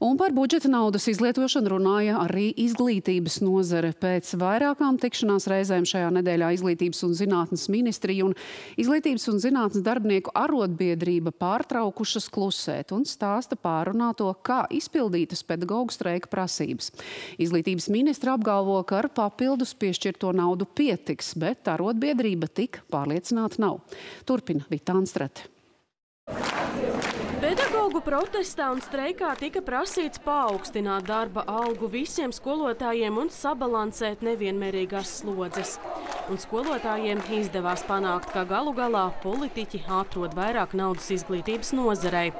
Un par budžeta naudas izlietošanu runāja arī izglītības nozare. Pēc vairākām tikšanās reizēm šajā nedēļā izglītības un zinātnes ministrija un izglītības un zinātnes darbinieku arotbiedrība pārtraukušas klusēt un stāsta pārunāto, kā izpildītas pedagoģu streika prasības. Izglītības ministra apgalvo, ka ar papildus piešķirto naudu pietiks, bet arotbiedrība tik pārliecināta nav. Turpina Vita Anstrate. Pedagoģu protestā un streikā tika prasīts paaugstināt darba algu visiem skolotājiem un sabalansēt nevienmērīgās slodzes. Un skolotājiem izdevās panākt, ka galu galā politiķi atrod vairāk naudas izglītības nozarei.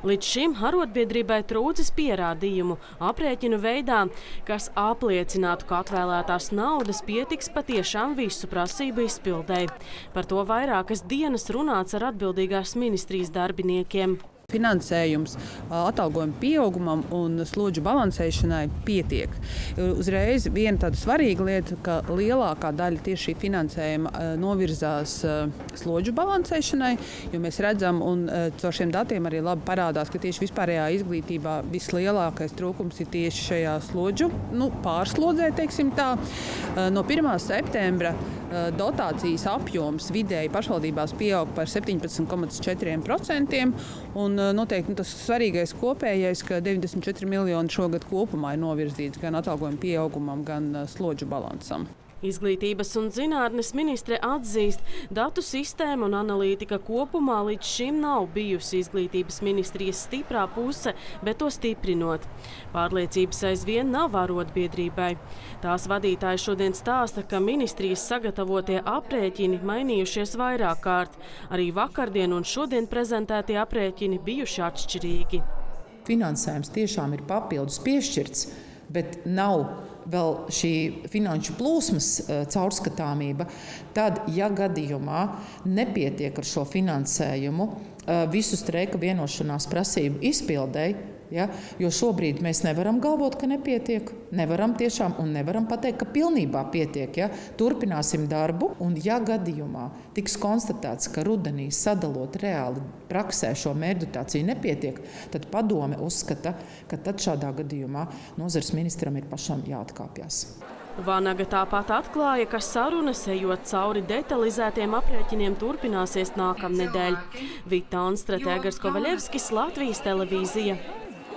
Līdz šim arotbiedrībai trūcis pierādījumu aprēķinu veidā, kas apliecinātu, ka atvēlētās naudas pietiks patiešām visu prasību izpildēji. Par to vairākas dienas runāts ar atbildīgās ministrijas darbiniekiem finansējums atalgojuma pieaugumam un slodžu balansēšanai pietiek. Uzreiz viena tāda svarīga lieta, ka lielākā daļa tieši šī finansējuma novirzās slodžu balansēšanai, jo mēs redzam, un caur šiem datiem arī labi parādās, ka tieši vispārējā izglītībā vislielākais trūkums ir tieši šajā slodžu nu, pārslodzē, teiksim tā. No 1. septembra dotācijas apjoms vidēji pašvaldībās pieaug par 17,4%. Un noteikti nu, tas svarīgais kopējais, ka 94 miljoni šogad kopumā ir novirzīts gan atalgojuma pieaugumam, gan slodžu balansam. Izglītības un zinātnes ministre atzīst, datu sistēma un analītika kopumā līdz šim nav bijusi izglītības ministrijas stiprā puse, bet to stiprinot. Pārliecības aizvien nav arotbiedrībai. Tās vadītāji šodien stāsta, ka ministrijas sagatavotie aprēķini mainījušies vairāk kārt. Arī vakardien un šodien prezentētie aprēķini bijuši atšķirīgi. Finansējums tiešām ir papildus piešķirts, bet nav vēl šī finanšu plūsmas eh, caurskatāmība, tad, ja gadījumā nepietiek ar šo finansējumu eh, visu streika vienošanās prasību izpildēji, Ja? Jo šobrīd mēs nevaram galvot, ka nepietiek. Nevaram tiešām un nevaram pateikt, ka pilnībā pietiek. Ja? Turpināsim darbu, un ja gadījumā tiks konstatēts, ka rudenī sadalot reāli praksē šo mērķutāciju nepietiek, tad padome uzskata, ka tad šādā gadījumā nozares ministram ir pašam jāatkāpjas. Vanaga tāpat atklāja, ka sarunas, ejot cauri detalizētiem aprēķiniem, turpināsies nākamnedēļ. Vita Anstrate, Egars Kovaļevskis, Latvijas televīzija.